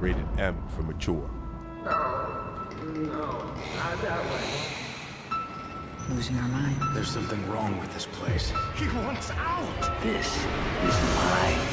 Rated M for mature. No, no, not that way. Losing our mind. There's something wrong with this place. He wants out! This is mine.